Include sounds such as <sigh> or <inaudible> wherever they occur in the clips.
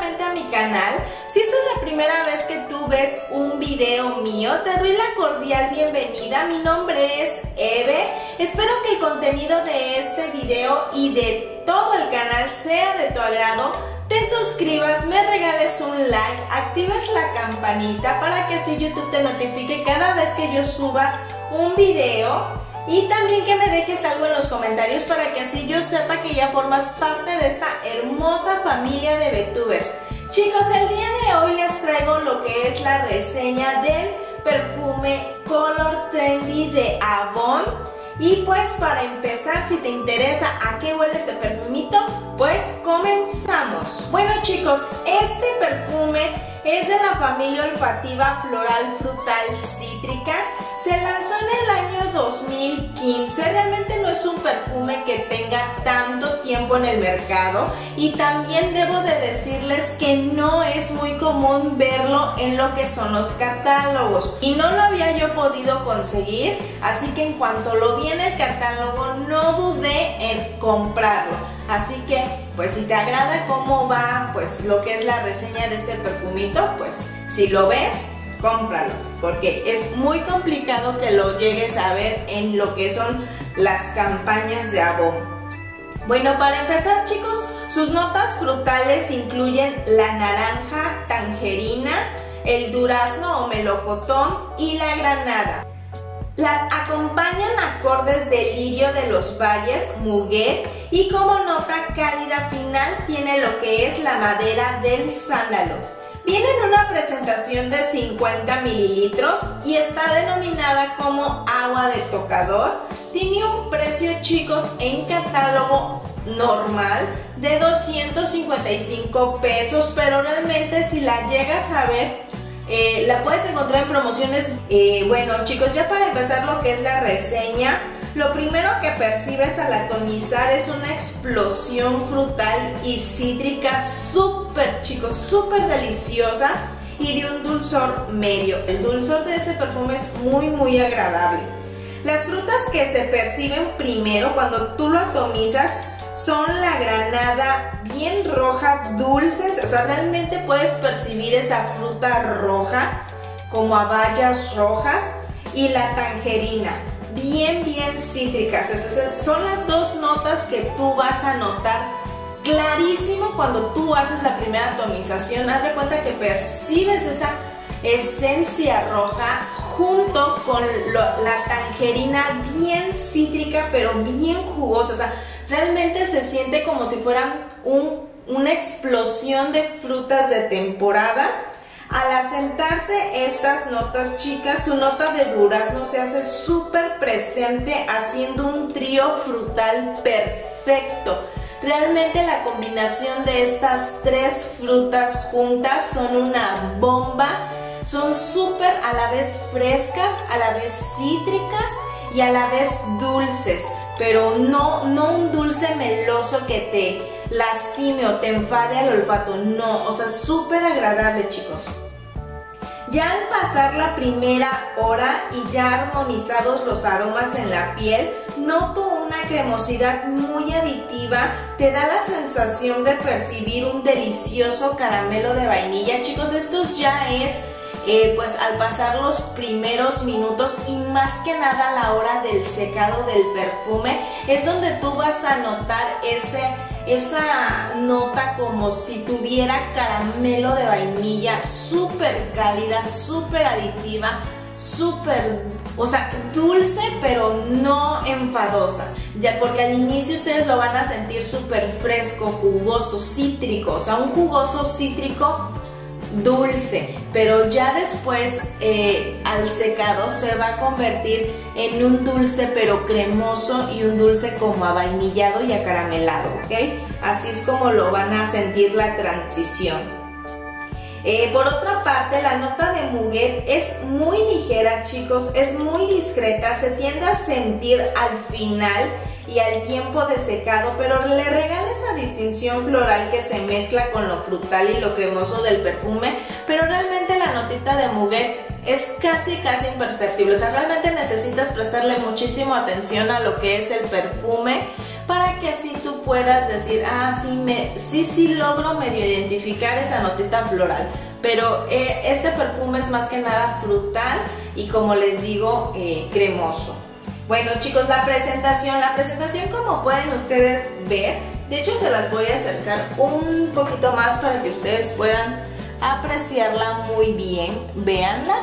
nuevamente a mi canal. Si esta es la primera vez que tú ves un video mío, te doy la cordial bienvenida. Mi nombre es Eve. Espero que el contenido de este video y de todo el canal sea de tu agrado. Te suscribas, me regales un like, actives la campanita para que así YouTube te notifique cada vez que yo suba un video y también que me dejes algo en los comentarios para que así yo sepa que ya formas parte de esta hermosa familia de VTubers. Chicos, el día de hoy les traigo lo que es la reseña del perfume Color Trendy de Avon. Y pues para empezar, si te interesa a qué huele este perfumito, pues comenzamos. Bueno chicos, este perfume es de la familia olfativa floral frutal cítrica. 2015. Realmente no es un perfume que tenga tanto tiempo en el mercado. Y también debo de decirles que no es muy común verlo en lo que son los catálogos. Y no lo había yo podido conseguir. Así que en cuanto lo vi en el catálogo, no dudé en comprarlo. Así que, pues si te agrada cómo va, pues lo que es la reseña de este perfumito, pues si lo ves, cómpralo, porque es muy complicado que lo llegues a ver en lo que son las campañas de Avon. Bueno, para empezar chicos, sus notas frutales incluyen la naranja, tangerina, el durazno o melocotón y la granada. Las acompañan acordes de lirio de los valles, muguet y como nota cálida final tiene lo que es la madera del sándalo. Viene de 50 mililitros y está denominada como agua de tocador. Tiene un precio chicos en catálogo normal de 255 pesos, pero realmente si la llegas a ver eh, la puedes encontrar en promociones. Eh, bueno chicos, ya para empezar lo que es la reseña, lo primero que percibes al atomizar es una explosión frutal y cítrica súper chicos, súper deliciosa y de un dulzor medio. El dulzor de este perfume es muy muy agradable. Las frutas que se perciben primero cuando tú lo atomizas son la granada bien roja, dulces, o sea, realmente puedes percibir esa fruta roja como a bayas rojas y la tangerina, bien, bien cítricas. son las dos notas que tú vas a notar clarísimo cuando tú haces la primera atomización. Haz de cuenta que percibes esa esencia roja junto con la tangerina bien cítrica pero bien jugosa. O sea, realmente se siente como si fueran una explosión de frutas de temporada. Al asentarse estas notas chicas, su nota de durazno se hace súper presente haciendo un trío frutal perfecto. Realmente la combinación de estas tres frutas juntas son una bomba. Son súper a la vez frescas, a la vez cítricas y a la vez dulces pero no, no un dulce meloso que te lastime o te enfade al olfato, no, o sea, súper agradable chicos. Ya al pasar la primera hora y ya armonizados los aromas en la piel, noto cremosidad muy aditiva, te da la sensación de percibir un delicioso caramelo de vainilla. Chicos, esto ya es eh, pues al pasar los primeros minutos y más que nada la hora del secado del perfume es donde tú vas a notar ese, esa nota como si tuviera caramelo de vainilla súper cálida, súper aditiva, súper, o sea, dulce pero no enfadosa. Ya porque al inicio ustedes lo van a sentir súper fresco, jugoso, cítrico, o sea, un jugoso cítrico dulce, pero ya después eh, al secado se va a convertir en un dulce pero cremoso y un dulce como a vainillado y acaramelado, ¿ok? Así es como lo van a sentir la transición. Eh, por otra parte, la nota de Muguet es muy ligera, chicos, es muy discreta, se tiende a sentir al final y al tiempo de secado, pero le regala esa distinción floral que se mezcla con lo frutal y lo cremoso del perfume, pero realmente la notita de Muguet es casi casi imperceptible, o sea, realmente necesitas prestarle muchísimo atención a lo que es el perfume para que así tú puedas decir, ah, sí, me, sí, sí logro medio identificar esa notita floral. pero eh, este perfume es más que nada frutal y como les digo, eh, cremoso. Bueno chicos, la presentación, la presentación como pueden ustedes ver, de hecho se las voy a acercar un poquito más para que ustedes puedan apreciarla muy bien, véanla.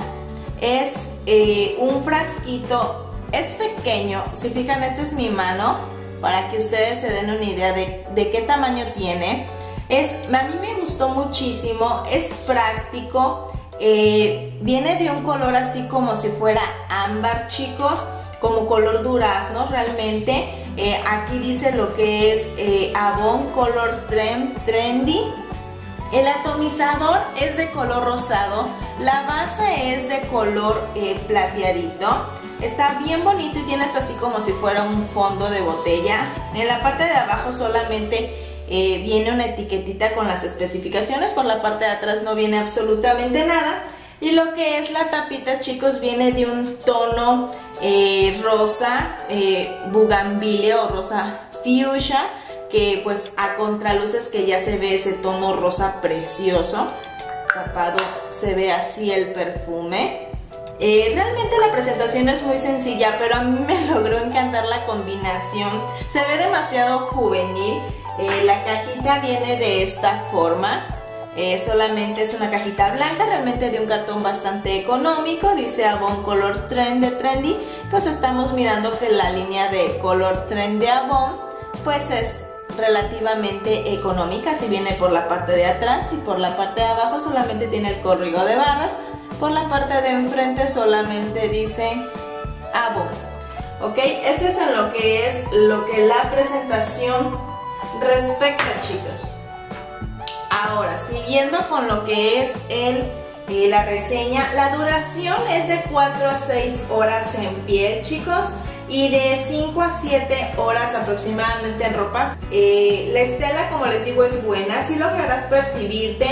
Es eh, un frasquito, es pequeño, si fijan esta es mi mano, para que ustedes se den una idea de, de qué tamaño tiene. Es, a mí me gustó muchísimo, es práctico, eh, viene de un color así como si fuera ámbar chicos, como color durazno realmente. Eh, aquí dice lo que es Avon Color Trend, Trendy. El atomizador es de color rosado, la base es de color eh, plateadito. Está bien bonito y tiene hasta así como si fuera un fondo de botella. En la parte de abajo solamente viene una etiquetita con las especificaciones, por la parte de atrás no viene absolutamente nada. Y lo que es la tapita, chicos, viene de un tono eh, rosa eh, bugambilia o rosa fuchsia, que pues a contraluces que ya se ve ese tono rosa precioso. Tapado se ve así el perfume. Eh, realmente la presentación es muy sencilla, pero a mí <laughs> me logró encantar la combinación. Se ve demasiado juvenil. la cajita viene de esta forma. Eh, solamente es una cajita blanca, realmente de un cartón bastante económico, dice Avon Color Trend de Trendy, pues estamos mirando que la línea de Color Trend de Avon pues es relativamente económica, si viene por la parte de atrás y por la parte de abajo solamente tiene el código de barras, por la parte de enfrente solamente dice Avon. Ok, este es en lo que es lo que la presentación respecta chicos. Ahora, siguiendo con lo que es el, eh, la reseña, la duración es de 4 a 6 horas en piel, chicos, y de 5 a 7 horas aproximadamente en ropa. Eh, la estela, como les digo, es buena, si lograrás percibirte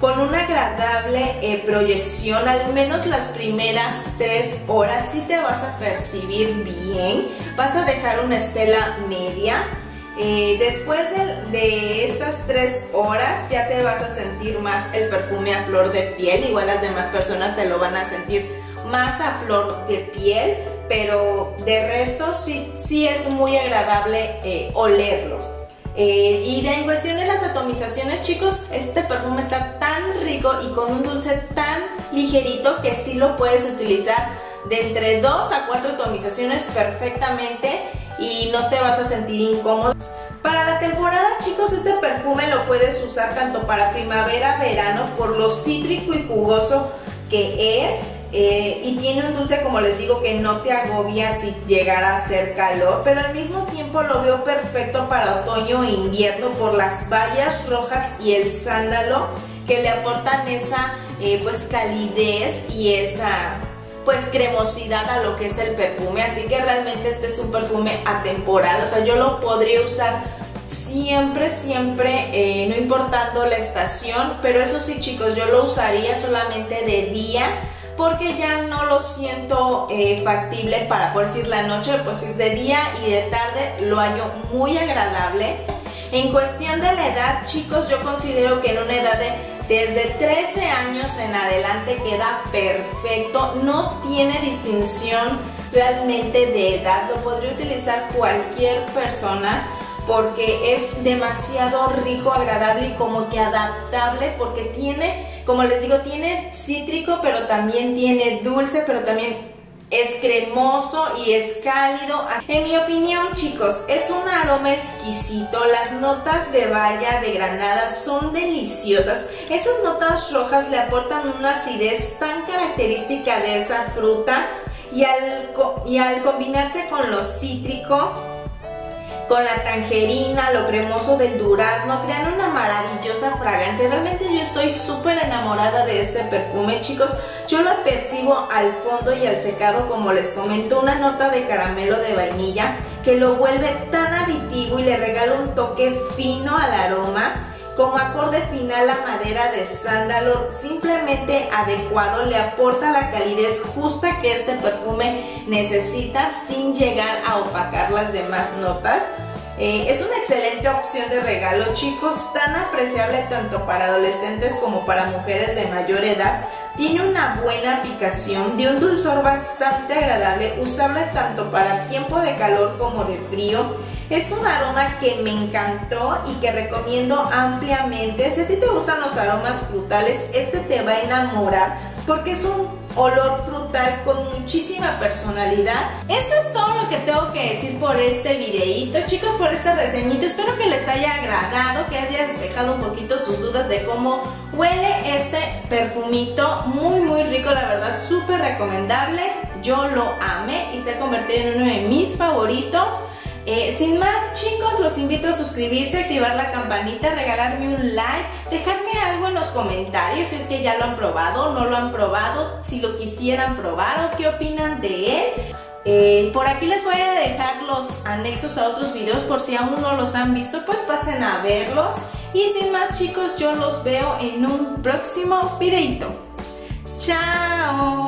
con una agradable eh, proyección, al menos las primeras 3 horas sí te vas a percibir bien, vas a dejar una estela media, eh, después de, estas tres horas ya te vas a sentir más el perfume a flor de piel, igual las demás personas te lo van a sentir más a flor de piel, pero de resto sí, sí es muy agradable eh, olerlo. Eh, y en cuestión de las atomizaciones, chicos, este perfume está tan rico y con un dulce tan ligerito que sí lo puedes utilizar de entre 2 a 4 atomizaciones perfectamente y no te vas a sentir incómodo. Para la temporada, chicos, este perfume lo puedes usar tanto para primavera, verano, por lo cítrico y jugoso que es. Eh, y tiene un dulce, como les digo, que no te agobia si llegara a hacer calor, pero al mismo tiempo lo veo perfecto para otoño e invierno por las bayas rojas y el sándalo que le aportan esa eh, pues calidez y esa pues cremosidad a lo que es el perfume, así que realmente este es un perfume atemporal, o sea, yo lo podría usar siempre, siempre, eh, no importando la estación, pero eso sí chicos, yo lo usaría solamente de día, porque ya no lo siento eh, factible para por decir la noche, pues ir de día y de tarde lo hallo muy agradable. En cuestión de la edad, chicos, yo considero que en una edad de desde 13 años en adelante queda perfecto, no tiene distinción realmente de edad, lo podría utilizar cualquier persona porque es demasiado rico, agradable y como que adaptable porque tiene, como les digo, tiene cítrico pero también tiene dulce, pero también es cremoso y es cálido. En mi opinión, chicos, es un aroma exquisito. Las notas de baya de granada son deliciosas. Esas notas rojas le aportan una acidez tan característica de esa fruta y al, y al combinarse con lo cítrico, con la tangerina, lo cremoso del durazno, crean una maravillosa fragancia. Realmente yo estoy súper enamorada de este perfume, chicos. Yo lo percibo al fondo y al secado, como les comento, una nota de caramelo de vainilla que lo vuelve tan aditivo y le regala un toque fino al aroma. Como acorde final la madera de sándalo simplemente adecuado le aporta la calidez justa que este perfume necesita sin llegar a opacar las demás notas. Eh, es una excelente opción de regalo, chicos, tan apreciable tanto para adolescentes como para mujeres de mayor edad. Tiene una buena aplicación, de un dulzor bastante agradable, usable tanto para tiempo de calor como de frío. Es un aroma que me encantó y que recomiendo ampliamente. Si a ti te gustan los aromas frutales, este te va a enamorar porque es un olor frutal con muchísima personalidad. Esto es todo lo que tengo que decir por este videito, chicos, por esta reseñita. Espero que les haya agradado, que haya despejado un poquito sus dudas de cómo huele este perfumito. Muy, muy rico, la verdad, súper recomendable. Yo lo amé y se ha convertido en uno de mis favoritos. Eh, sin más chicos, los invito a suscribirse, activar la campanita, regalarme un like, dejarme algo en los comentarios si es que ya lo han probado, no lo han probado, si lo quisieran probar o qué opinan de él. Eh, por aquí les voy a dejar los anexos a otros videos por si aún no los han visto, pues pasen a verlos. Y sin más chicos, yo los veo en un próximo videito. ¡Chao!